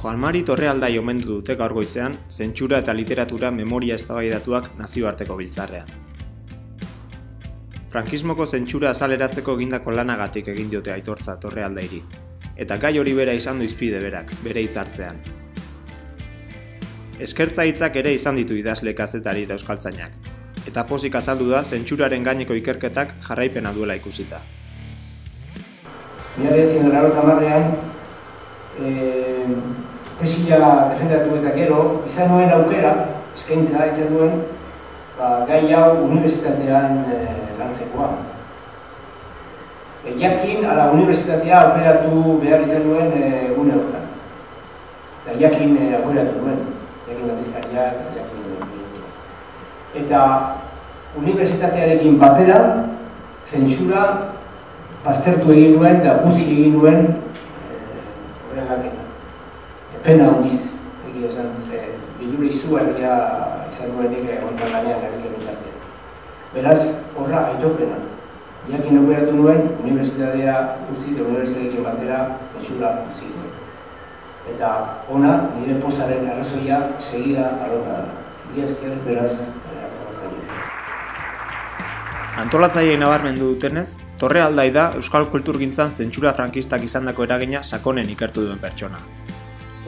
Juan Mari Torrealdai omendu dute gaur goizean, zentsura eta literatura memoria eztabaidatuak nazioarteko biltzarrean. Frankismoko zentsura azaleratzeko egindako lanagatik egin diote aitortza Torrealdairi, eta gai hori bera izan du izpide berak, bere hitzartzean. Eskertza hitzak ere izan ditu idazle kazetari eta euskaltzainak, eta pozik azaldu da zentsuraren gaineko ikerketak jarraipena duela ikusita. Mila e, tesia defendatu eta gero, izan nuen aukera, eskaintza izan nuen, ba, gai hau unibertsitatean e, lantzekoa. E, jakin, ala unibertsitatea aukeratu behar izan nuen e, gune horretan. Eta jakin e, aukeratu nuen, jakin da jakin nuen. Eta unibertsitatearekin batera, zentsura baztertu egin nuen eta guzti egin nuen lakena. Pena handiz, egia esan, ze bilure izugarria izan duen nik ontan lanean egiten bitartean. Beraz, horra aitorpena. Jakin operatu nuen, unibertsitatea utzi eta unibertsitateekin batera zentsura utzi nuen. Eta ona, nire pozaren arrazoia segida arroka dara. Mila esker, beraz, Antolatzaileek nabarmendu dutenez, Torre Aldai da Euskal Kulturgintzan zentsura frankistak izandako eragina sakonen ikertu duen pertsona.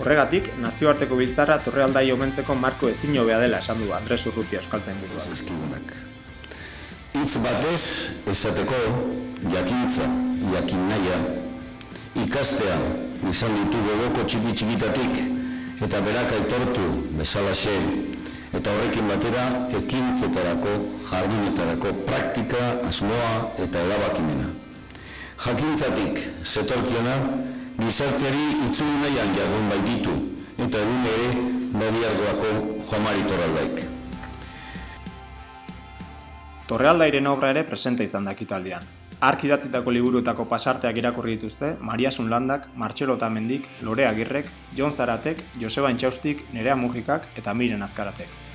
Horregatik, nazioarteko biltzarra Torre Aldai omentzeko marko ezin hobea dela esan du Andres Urrutia Euskaltzen burua. Itz batez esateko jakintza, jakin naia, ikastea izan ditu gogoko txiki txikitatik eta berak aitortu bezalaxe eta horrekin batera ekintzetarako, jardunetarako praktika, asmoa eta erabakimena. Jakintzatik, zetorkiona, gizarteari itzuli nahian jardun baititu, eta egun ere, mediardoako Joamari Torraldaik. Torrealdairen obra ere presente izan dakitaldian. Ark idatzitako liburuetako pasarteak irakurri dituzte Mariasun Landak, Martxelo Tamendik, Lore Agirrek, Jon Zaratek, Joseba Intxaustik, Nerea Mujikak eta Miren Azkaratek.